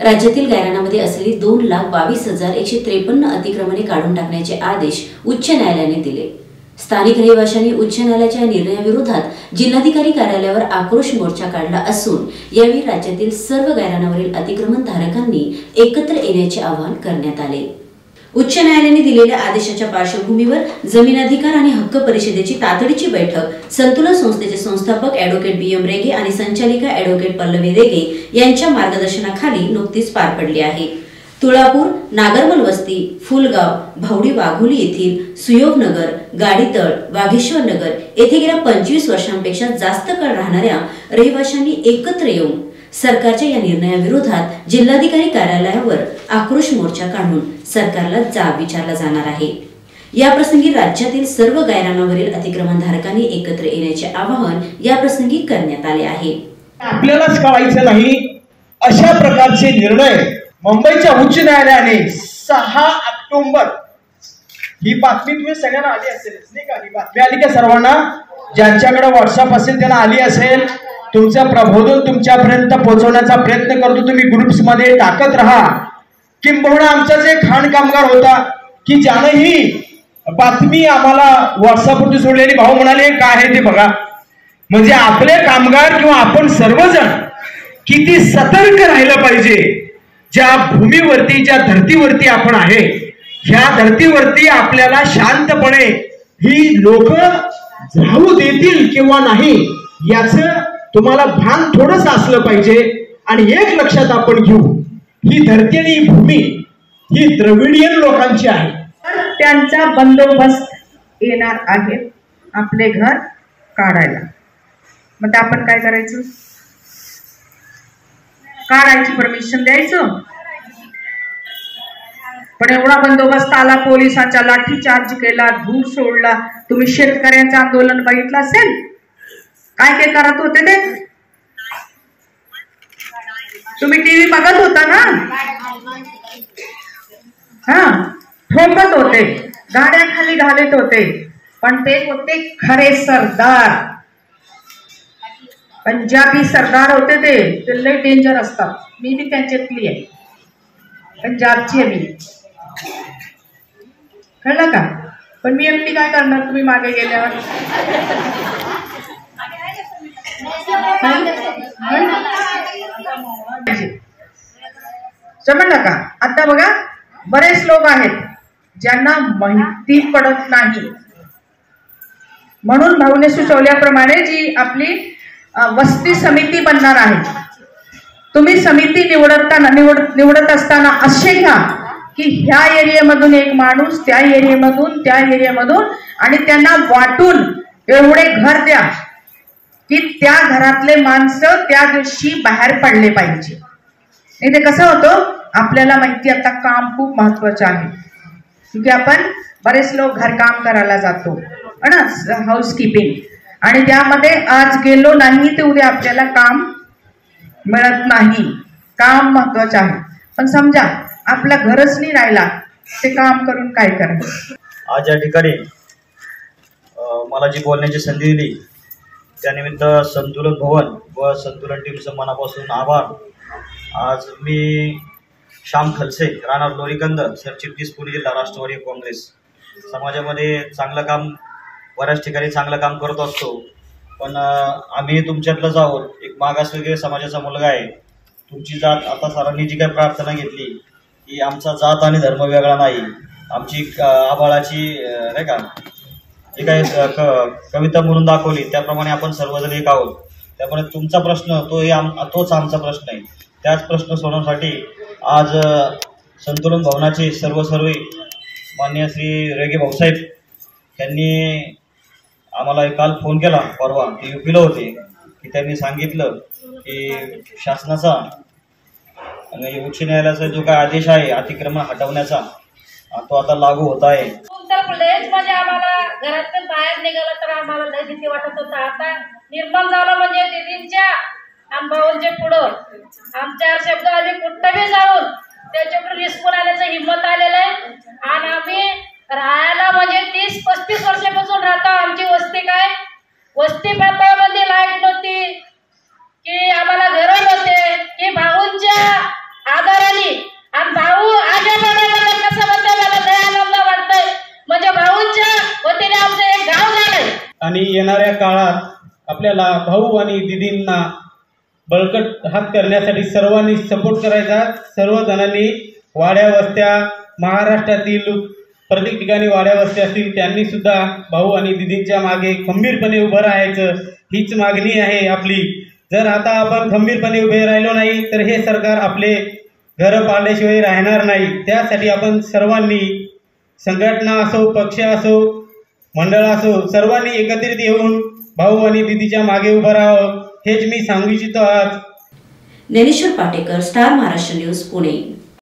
राज्यातील गायरानामध्ये असलेली दोन लाख बावीस हजार एकशे त्रेपन्न अतिक्रमणे काढून टाकण्याचे आदेश उच्च न्यायालयाने दिले. स्थानिक रहिवाशांनी उच्च न्यायालयाच्या निर्णयाविरोधात जिल्हाधिकारी कार्यालयावर आक्रोश मोर्चा काढला असून यावेळी राज्यातील सर्व गायरानावरील अतिक्रमण धारकांनी एकत्र येण्याचे आवाहन करण्यात आले. उच्च न्यायालयाने दिलेल्या आदेशाच्या पार्श्वभूमीवर जमीन अधिकार आणि हक्क परिषदेची तातडीची बैठक संतुलन संस्थेचे संस्थापक ॲडव्होकेट बी एम रेगे आणि संचालिका ऍडव्होकेट पल्लवी रेगे यांच्या मार्गदर्शनाखाली नुकतीच पार पडली आहे. तुळापूर नागरमल वस्ती फुलगाव भावडी वाघोली येथील सुयोगनगर गाडीतळ वाघेश्वर नगर येथे गेल्या पंचवीस वर्षांपेक्षा जास्त काळ राहणाऱ्या रहिवाशांनी एकत्र येऊन सरकारच्या या निर्णयाविरोधात जिल्हाधिकारी कार्यालयावर आक्रोश मोर्चा काढून सरकारला जाब विचारला जाणार आहे. या प्रसंगी राज्यातील सर्व गायरानावरील अतिक्रमणधारकांनी एकत्र येण्याचे आवाहन या प्रसंगी करण्यात आले आहे. आपल्यालाच कळायचं नाही अशा प्रकारचे निर्णय मुंबईच्या उच्च न्यायालयाने सहा ऑक्टोबर ही बातमी तुम्ही सगळ्यांना आली असेल नाही का? ही बातमी आली का सर्वांना? ज्यांच्याकडे व्हॉट्सअप असेल त्यांना आली असेल. तुमचं प्रबोधन तुमच्यापर्यंत पोहोचवण्याचा प्रयत्न करतो. तुम्ही ग्रुप्समध्ये टाकत राहा. किंबहुना आमचा जे खाण कामगार होता की ज्यानं ही बातमी आम्हाला व्हॉट्सअपवरती सोडलेली भाऊ म्हणाले काय आहे ते बघा. म्हणजे आपले कामगार किंवा आपण सर्वजण किती सतर्क राहिलं पाहिजे. ज्या भूमीवरती ज्या धर्तीवरती आपण आहे ह्या धर्तीवरती आपल्याला शांतपणे ही लोक राहू देतील किंवा नाही याच तुम्हाला भान थोडस असलं पाहिजे. आणि एक लक्षात आपण घेऊ ही धरती आणि भूमी ही द्रविडियन लोकांची आहे. तर त्यांचा बंदोबस्त येणार आहे आपले घर काढायला. मग आपण काय करायचं? काढायची परमिशन द्यायचं? पण एवढा बंदोबस्त आला पोलिसांचा लाठीचार्ज केला धूर सोडला तुम्ही शेतकऱ्यांचं आंदोलन बघितलं असेल? काय काय करत होते ते? तुम्ही टीव्ही बघत होता ना? हा ठोकत होते. गाड्या खाली घालत होते. पण ते होते खरे सरदार. पंजाबी सरदार होते ते. ते लय डेंजर असतात. मी बी त्यांच्यातली आहे. पंजाबची आहे मी. कळलं का? पण मी एकटी काय करणार तुम्ही मागे गेल्यावर? समजलं का? आता बघा बरेच लोक आहेत ज्यांना माहिती पडत नाही. म्हणून भाऊने सुचवल्याप्रमाणे जी आपली वस्ती समिती बनणार आहे. तुम्ही समिती निवडताना निवड निवडत असताना असे घ्या की ह्या एरियामधून एक माणूस त्या एरियामधून त्या एरियामधून आणि त्यांना वाटून एवढे घर द्या. की त्या घरातले माणसं त्या दिवशी बाहेर पडले पाहिजे. नाही ते कसं होतं? आपल्याला माहिती आता काम खूप महत्वाचं आहे. क्योंकि आपण बरेच लोक घरकाम करायला जातो. है ना हाऊसकीपिंग आणि त्यामध्ये आज गेलो नाही ते उद्या आपल्याला काम मिळत नाही. काम महत्वाचं आहे. पण समजा आपला घरच नाही राहिला ते काम करून काय करायचं आज या ठिकाणी मला जी बोलण्याची संधी दिली त्यानिमित्त संतुलन भवन व संतुलन टीमचं मनापासून आभार. आज मी श्याम खलसे राहणार लोरीकंद सरचिटणीस पुणे जिल्हा राष्ट्रवादी काँग्रेस. समाजामध्ये चांगलं काम बऱ्याच ठिकाणी चांगलं काम करत असतो. पण आम्ही तुमच्यातलं आहोत एक मागासवर्गीय समाजाचा मुलगा आहे. तुमची जात आता सरांनी जी काही प्रार्थना घेतली की आमचा जात आणि धर्म वेगळा नाही. आमची आभाळाची आबाळाची नाही का जी काही कविता म्हणून दाखवली त्याप्रमाणे आपण सर्वजण एक आहोत. त्यामुळे तुमचा प्रश्न तो हे आम तोच आमचा प्रश्न आहे. त्याच प्रश्न सोडवण्यासाठी आज संतुलन भवनाचे सर्व सर्व मान्य श्री रेगे भाऊसाहेब त्यांनी आम्हाला काल फोन केला परवा. ते युपीला होते. की त्यांनी सांगितलं की शासनाचा आणि उच्च न्यायालयाचा जो काय आदेश आहे अतिक्रमण हटवण्याचा तो आता लागू होत आहे. तर लयच म्हणजे आम्हाला घरातून बाहेर निघालं तर आम्हाला लय भीती वाटत होता. आता निर्माण झालं म्हणजे दिदींच्या अनुभवांच्या पुढं. आमच्या शब्द आम्ही कुठं बी जाऊन त्याच्याकडून रिस्कून आल्याचं हिंमत आलेलं आहे. आणि आम्ही राहायला म्हणजे तीस पस्तीस वर्षापासून राहतो आणि येणाऱ्या काळात आपल्याला भाऊ आणि दिदींना बळकट हात करण्यासाठी सर्वांनी सपोर्ट करायचा. सर्व जणांनी वाड्या वस्त्या महाराष्ट्रातील प्रत्येक ठिकाणी वाड्या वस्त्या असतील त्यांनी सुद्धा भाऊ आणि दिदींच्या मागे खंबीरपणे उभं राहायचं. हीच मागणी आहे आपली. जर आता आपण खंबीरपणे उभे राहिलो नाही तर हे सरकार आपले घरं पाळल्याशिवाय राहणार नाही. त्यासाठी आपण सर्वांनी संघटना असो पक्ष असो मंडळ असो सर्वांनी एकत्रित येऊन भाऊ आणि दिदीच्या मागे उभं राहावं हेच मी सांगू इच्छितो आज. Dnyaneshwar Patekar star Maharashtra news Pune.